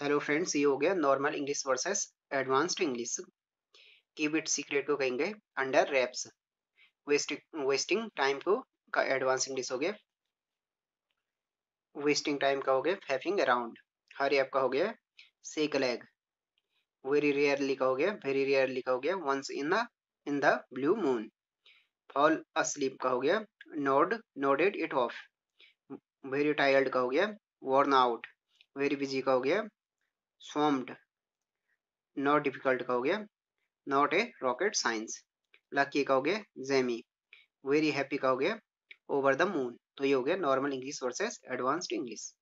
Hello friends ये हो गया normal English versus advanced English की बिट सीक्रेट को कहेंगे अंडर रैप्स वेस्टिंग टाइम को का एडवांस इंग्लिश हो गया. वेस्टिंग टाइम का हो गया फैफिंग अराउंड हर ऐप का हो गया सेक लेग वेरी रेयरली का हो गया वेरी रेयरली का हो गया once in the in the blue moon fall asleep का हो गया nod nodded it off very tired का हो गया वॉर्न आउट वेरी बिज़ी का हो गया स्वम्ड नॉट डिफ़िकल्ट का गया not a rocket science lucky का गया जेमी वेरी हैप्पी का गया ओवर द मून तो ये हो गया normal English versus advanced English